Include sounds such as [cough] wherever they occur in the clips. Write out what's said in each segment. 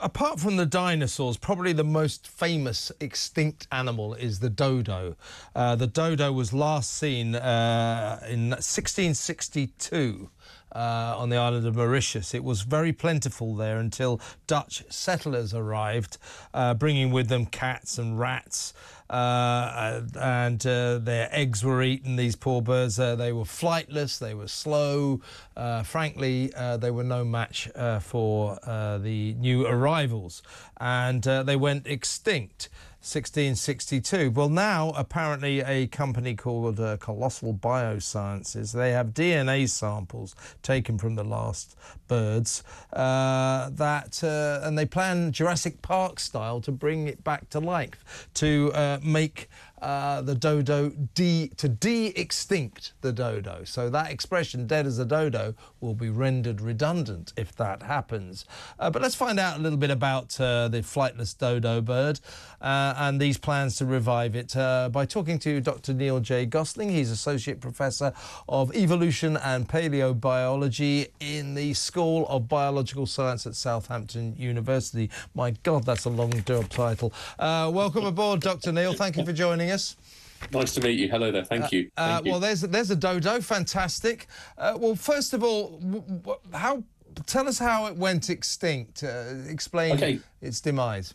apart from the dinosaurs, probably the most famous extinct animal is the dodo. Uh, the dodo was last seen uh, in 1662 uh, on the island of Mauritius. It was very plentiful there until Dutch settlers arrived, uh, bringing with them cats and rats. Uh, and uh, their eggs were eaten. These poor birds, uh, they were flightless, they were slow. Uh, frankly, uh, they were no match uh, for uh, the new arrivals, and uh, they went extinct. 1662. Well, now apparently a company called uh, Colossal Biosciences they have DNA samples taken from the last birds uh, that uh, and they plan Jurassic Park style to bring it back to life to uh, make uh, the dodo de to de-extinct the dodo. So that expression "dead as a dodo" will be rendered redundant if that happens. Uh, but let's find out a little bit about uh, the flightless dodo bird uh, and these plans to revive it uh, by talking to Dr. Neil J. Gostling. He's associate professor of evolution and paleobiology in the School of Biological Science at Southampton University. My God, that's a long job title. Welcome aboard, Dr. Neil. Thank you for joining us. Nice to meet you. Hello there. Thank you. Uh, Thank you. well, there's there's a dodo. Fantastic. Uh, well, first of all, how tell us how it went extinct. Uh, explain Okay. its demise.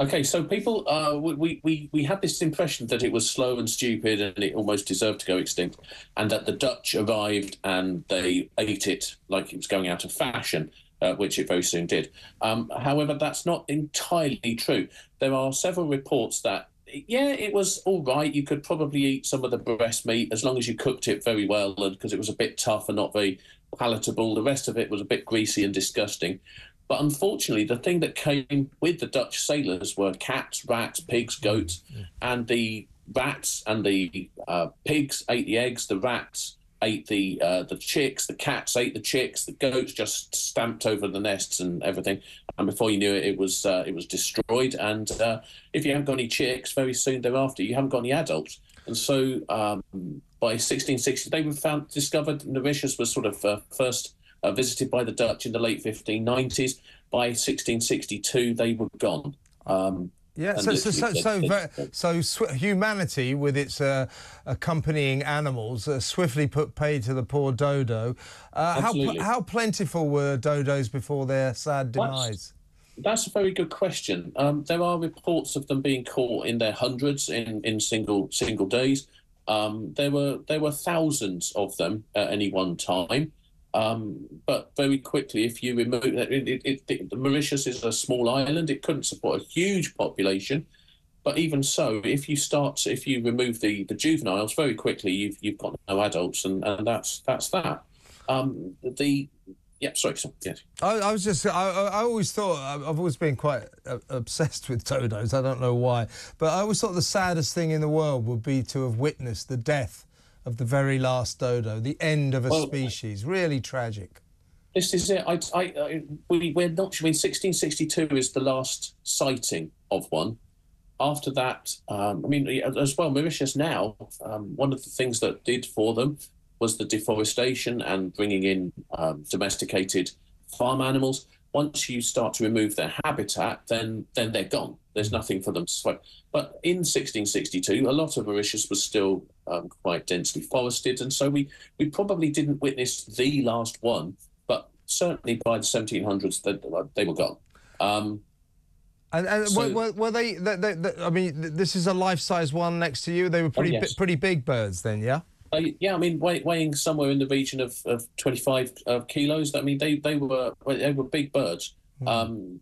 Okay, so people, uh, we, we, we had this impression that it was slow and stupid and it almost deserved to go extinct, and that the Dutch arrived and they ate it like it was going out of fashion, uh, which it very soon did. Um, however, that's not entirely true. There are several reports that, yeah, it was all right. You could probably eat some of the breast meat as long as you cooked it very well, and because it was a bit tough and not very palatable. The rest of it was a bit greasy and disgusting. But unfortunately, the thing that came with the Dutch sailors were cats, rats, pigs, goats, and the rats and the uh, pigs ate the eggs. The rats ate the uh, the chicks. The cats ate the chicks. The goats just stamped over the nests and everything. And before you knew it, it was uh, it was destroyed. And uh, if you haven't got any chicks, very soon thereafter, you haven't got any adults. And so um, by 1660, they were found discovered Mauritius was sort of uh, first uh, visited by the Dutch in the late 1590s. By 1662, they were gone. Um, Yeah, so so so so, so humanity with its uh, accompanying animals uh, swiftly put paid to the poor dodo. Uh, how pl- how plentiful were dodos before their sad demise? That's a very good question. Um, there are reports of them being caught in their hundreds in, in single single days. Um, there were there were thousands of them at any one time. Um, but very quickly, if you remove it, it, it, it, Mauritius is a small island; it couldn't support a huge population. But even so, if you start, if you remove the, the juveniles very quickly, you've you've got no adults, and, and that's that's that. Um, the yeah, sorry, sorry, yes. I, I was just, I, I always thought, I've I've always been quite uh, obsessed with dodos. I don't know why. But I always thought the saddest thing in the world would be to have witnessed the death of the very last dodo, the end of a Well- species. Really tragic. This is it. I, I, I, we, we're not. I mean, 1662 is the last sighting of one. After that, um, I mean, as well, Mauritius now. Um, one of the things that did for them was the deforestation and bringing in um, domesticated farm animals. Once you start to remove their habitat, then then they're gone. There's nothing for them to sweat. But in 1662, a lot of Mauritius was still um, quite densely forested, and so we we probably didn't witness the last one but certainly by the 1700s, they, they were gone. Um, And, and So- were, were, they, they, they, I mean, this is a life-size one next to you. They were pretty, Oh, yes. pretty big birds then, yeah? They, yeah, I mean, weigh, weighing somewhere in the region of, of 25 uh, kilos. I mean, they, they were they were big birds. Um,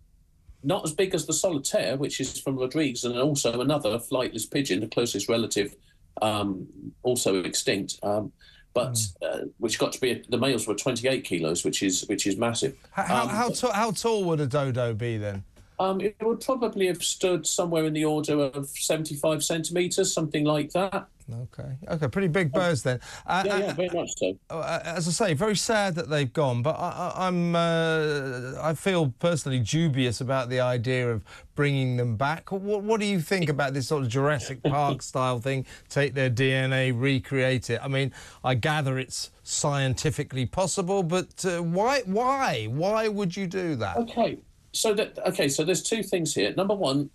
not as big as the solitaire, which is from Rodrigues, and also another flightless pigeon, the closest relative, um, also extinct. Um, but uh, which got to be the males were 28 kilos, which is which is massive. How, how, Um, how, ta- how tall would a dodo be then? Um, it would probably have stood somewhere in the order of 75 centimetres, something like that. Okay, okay, pretty big birds then. Uh, Yeah, uh, yeah, very much so. uh, as I say, very sad that they've gone, but I, I, I'm uh, I feel personally dubious about the idea of bringing them back. What, what do you think about this sort of Jurassic Park style thing? Take their DNA, recreate it. I mean, I gather it's scientifically possible, but uh, why, why, why would you do that? Okay. so that okay, so there's two things here. Number one,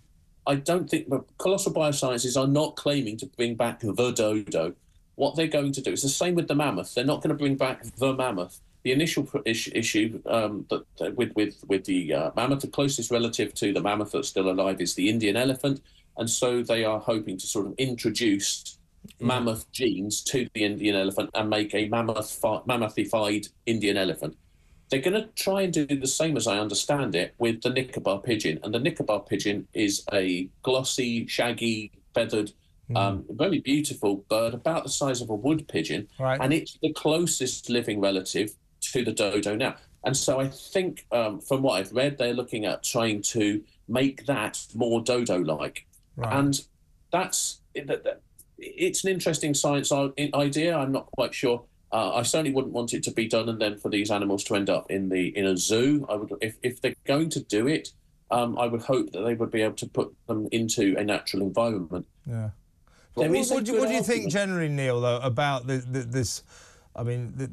I don't think the colossal biosciences are not claiming to bring back the dodo. What they're going to do is the same with the mammoth. They're not going to bring back the mammoth. The initial issue um, that with with with the uh, mammoth, the closest relative to the mammoth that's still alive is the Indian elephant, and so they are hoping to sort of introduce mm. mammoth genes to the Indian elephant and make a mammoth mammothified Indian elephant. They're going to try and do the same, as I understand it, with the Nicobar pigeon. And the Nicobar pigeon is a glossy, shaggy, feathered, mm. um, very beautiful bird, about the size of a wood pigeon. Right. And it's the closest living relative to the dodo now. And so I think, um, from what I've read, they're looking at trying to make that more dodo like. Right. And that's it's an interesting science idea. I'm not quite sure uh, I certainly wouldn't want it to be done and then for these animals to end up in the in a zoo. I would, if if they're going to do it, um, I would hope that they would be able to put them into a natural environment. Yeah. What, what, what, do, what do you think generally, Neil, though, about the, the, this? I mean, the,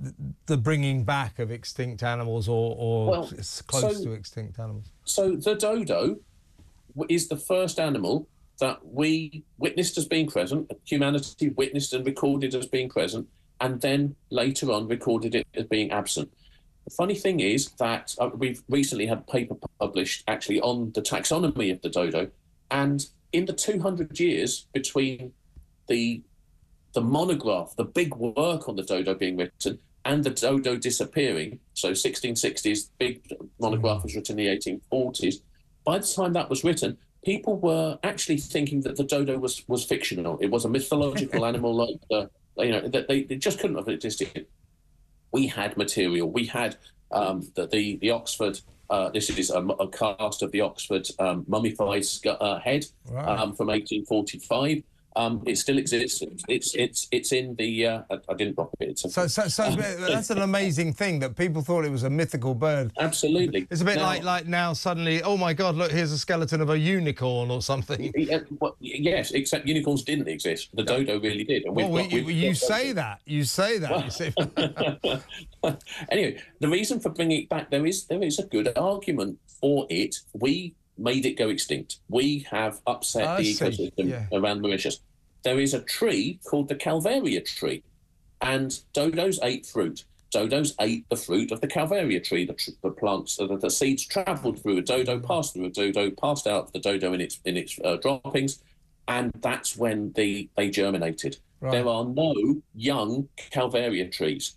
the, bringing back of extinct animals or, or well, close so, to extinct animals. So the dodo is the first animal that we witnessed as being present, humanity witnessed and recorded as being present and then later on recorded it as being absent. The funny thing is that uh, we've recently had a paper published actually on the taxonomy of the dodo, and in the 200 years between the the monograph, the big work on the dodo being written, and the dodo disappearing, so 1660s, big monograph was written in the 1840s. By the time that was written, people were actually thinking that the dodo was was fictional. It was a mythological [laughs] animal like the you know, they, they just couldn't have existed. We had material. We had um, the, the, the Oxford. Uh, this is a, a, cast of the Oxford um, mummified uh, head right. um, from 1845. Um, it still exists. It's it's it's in the. Uh, I, didn't drop it. So, so, so [laughs] that's an amazing thing that people thought it was a mythical bird. Absolutely. It's a bit now, like like now suddenly. Oh my God! Look, here's a skeleton of a unicorn or something. [laughs] well, yes, except unicorns didn't exist. The dodo really did. And well, got, you, you say that. You say that. [laughs] Well, anyway, the reason for bringing it back there is there is a good argument for it. We made it go extinct. We have upset I the see. ecosystem yeah. around Mauritius. There is a tree called the Calvaria tree, and dodos ate fruit. Dodos ate the fruit of the Calvaria tree, the, tr- the plants, the, the seeds travelled through a dodo, passed through a dodo, passed out the dodo in its in its uh, droppings, and that's when the they germinated. Right. There are no young Calvaria trees.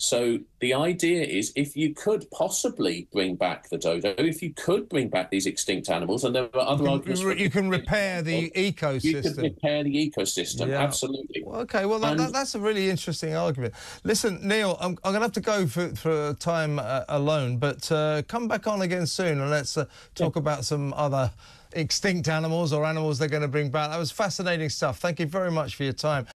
So the idea is if you could possibly bring back the dodo, if you could bring back these extinct animals, and there are other you arguments. You can repair the ecosystem. You can repair the ecosystem, yeah. absolutely. Okay, well, that, that, that's a really interesting argument. Listen, Neil, I'm, I'm going to have to go for, for time uh, alone, but uh, come back on again soon and let's uh, talk yeah. about some other extinct animals or animals they're going to bring back. That was fascinating stuff. Thank you very much for your time.